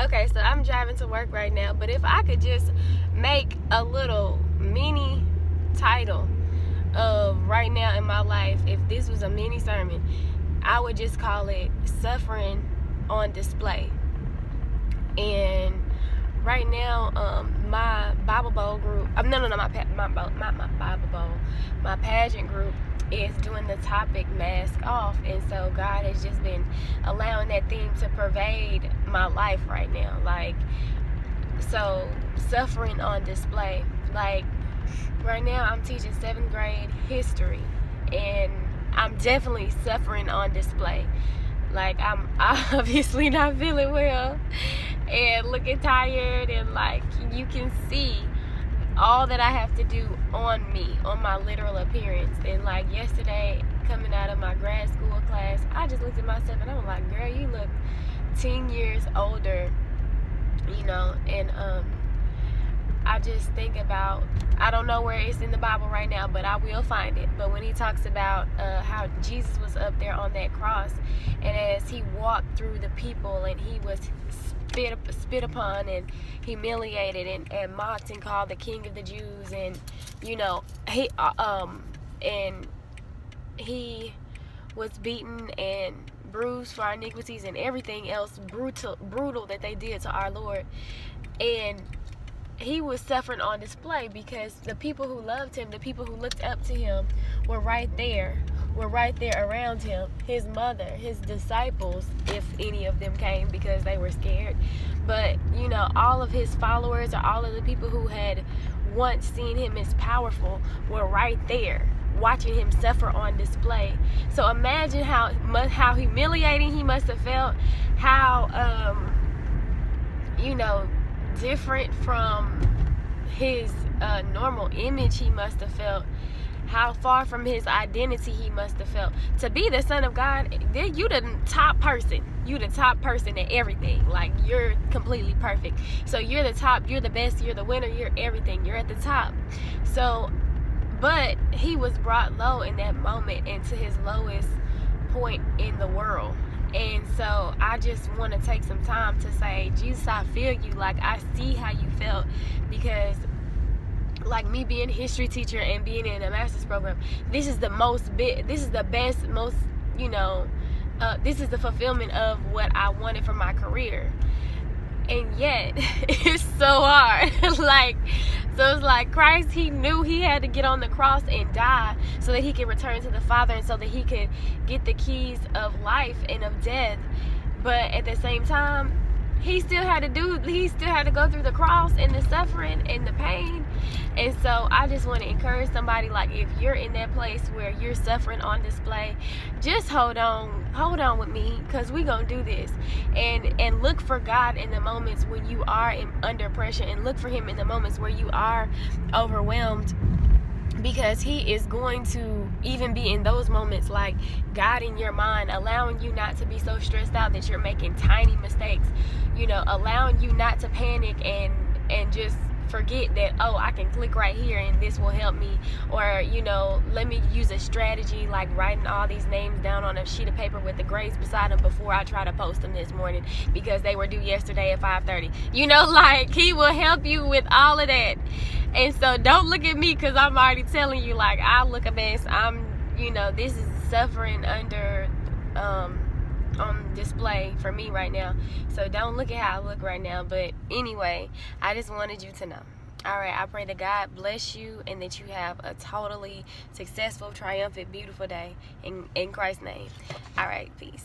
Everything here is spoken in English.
Okay, so I'm driving to work right now, but if I could just make a little mini title of right now in my life, if this was a mini sermon, I would just call it Suffering on Display. And right now, um, my Bible Bowl group, um, no, no, no, my, my, my, my Bible Bowl, my pageant group is doing the topic mask off and so god has just been allowing that theme to pervade my life right now like so suffering on display. Like right now i'm teaching seventh grade history and i'm definitely suffering on display. Like i'm obviously not feeling well and looking tired and like you can see all that I have to do on me, on my literal appearance. And like yesterday, coming out of my grad school class, I just looked at myself and I'm like, girl, you look 10 years older, you know, and um, just think about, I don't know where it's in the Bible right now, but I will find it. But when he talks about uh, how Jesus was up there on that cross, and as he walked through the people and he was spit, spit upon and humiliated and, and mocked and called the king of the Jews and you know he uh, um and he was beaten and bruised for our iniquities and everything else brutal brutal that they did to our Lord and he was suffering on display because the people who loved him the people who looked up to him were right there were right there around him. His mother his disciples if any of them came because they were scared. But you know all of his followers or all of the people who had once seen him as powerful were right there watching him suffer on display. So imagine how how humiliating he must have felt how um you know different from his uh, normal image he must have felt how far from his identity he must have felt. To be the son of God, then you the top person. You the top person in everything. Like you're completely perfect. So you're the top, you're the best, you're the winner, you're everything. You're at the top. So but he was brought low in that moment into his lowest point in the world. And so I just want to take some time to say, Jesus, I feel you. Like I see how you felt because like me being a history teacher and being in a master's program, this is the most bit. This is the best, most you know. Uh, this is the fulfillment of what I wanted for my career, and yet it's so hard. like, so it's like Christ. He knew he had to get on the cross and die so that he could return to the Father, and so that he could get the keys of life and of death. But at the same time, he still had to do he still had to go through the cross and the suffering and the pain. And so i just want to encourage somebody like if you're in that place where you're suffering on display just hold on hold on with me because we gonna do this. And and look for god in the moments when you are in, under pressure and look for him in the moments where you are overwhelmed because he is going to even be in those moments like guiding your mind allowing you not to be so stressed out that you're making tiny mistakes you know allowing you not to panic and and just forget that oh I can click right here and this will help me. Or you know let me use a strategy like writing all these names down on a sheet of paper with the grades beside them before I try to post them this morning because they were due yesterday at 5:30 you know like he will help you with all of that and so don't look at me because I'm already telling you like I look a mess I'm you know this is suffering under um on display for me right now. So don't look at how I look right now. But anyway, I just wanted you to know. All right, I pray that God bless you and that you have a totally successful, triumphant, beautiful day in, in Christ's name. All right, peace.